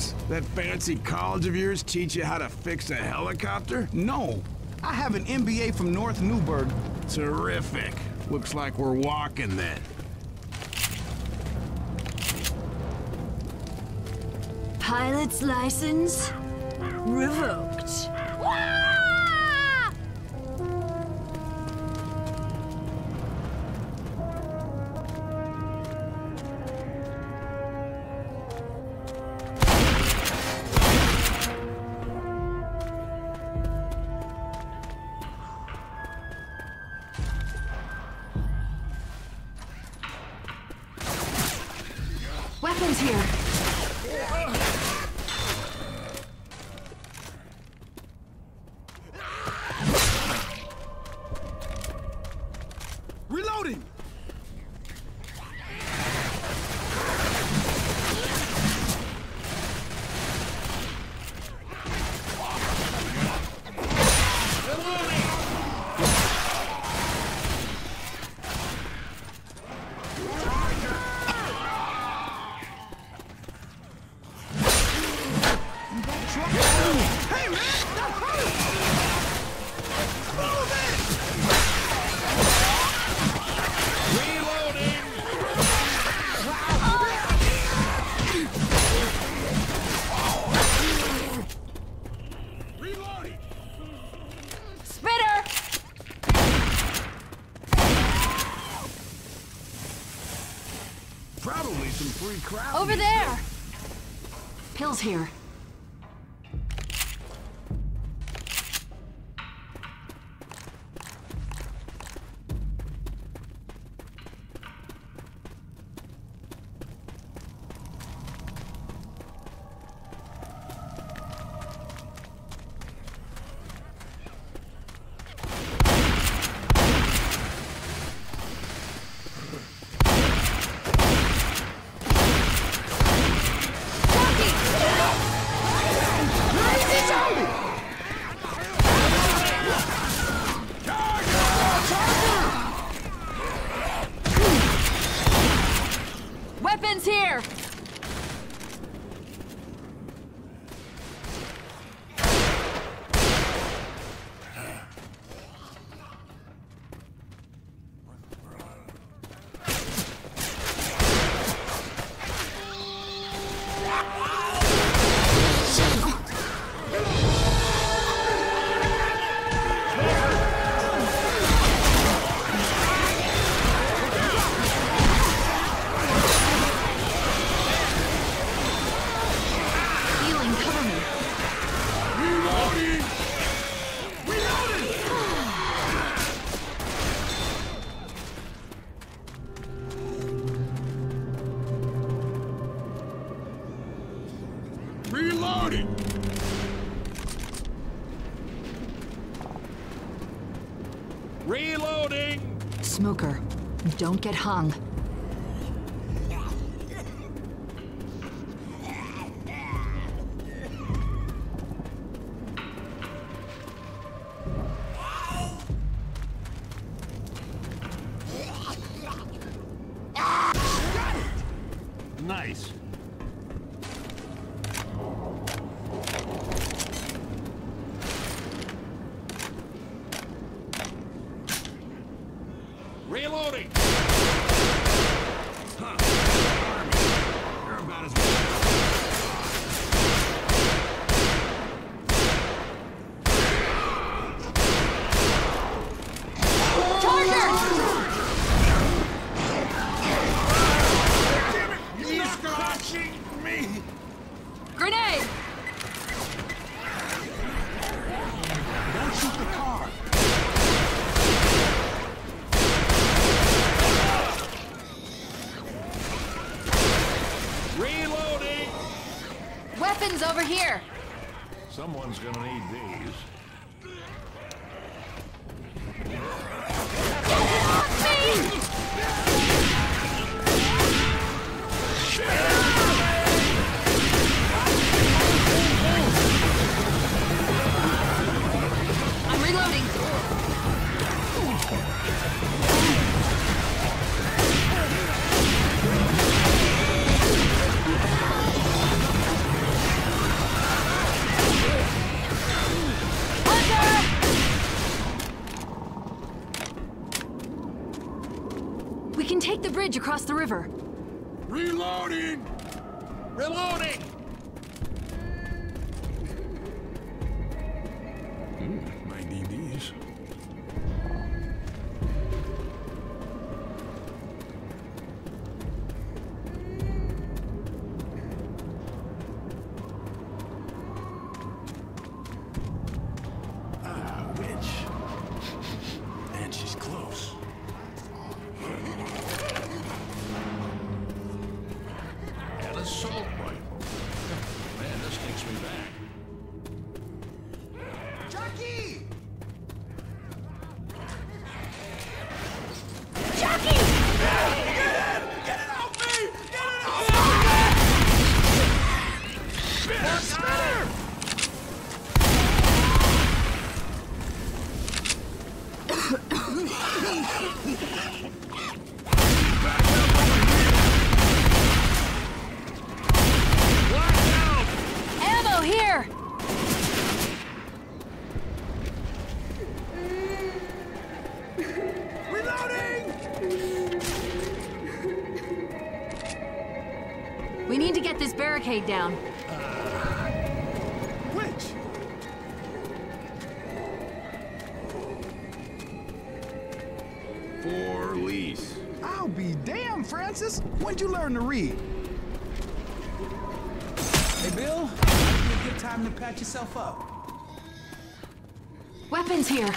this? That fancy college of yours teach you how to fix a helicopter? No. I have an MBA from North Newburgh. Terrific. Looks like we're walking then. Pilot's license revoked. Here. Probably some free crowd. Over there! Pills here. Smoker, don't get hung. Reloading! Over here! Someone's gonna need these. Bridge across the river. Reloading! Reloading! Might need these. Ah, witch. And she's close. Here! Reloading! We need to get this barricade down. Uh, which? For lease. I'll be damned, Francis. When'd you learn to read? Hey, Bill. Time to patch yourself up. Weapons here.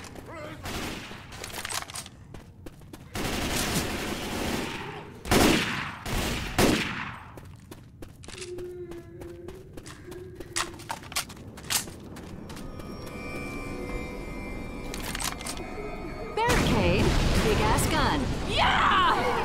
Barricade, big ass gun. Yeah!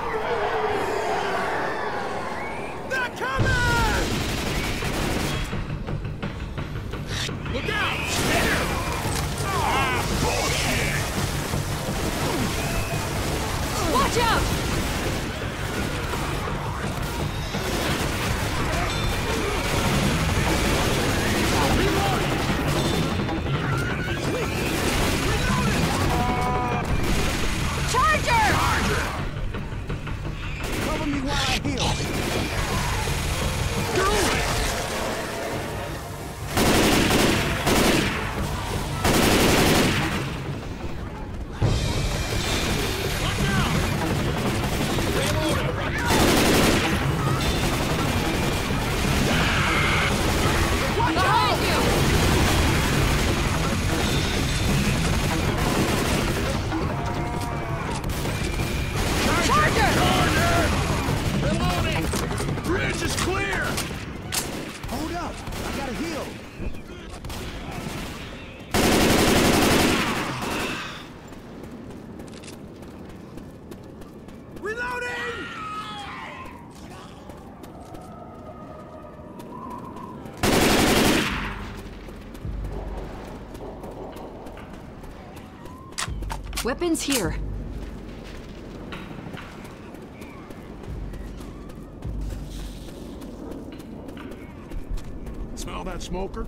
Watch out! Weapons here. Smell that smoker?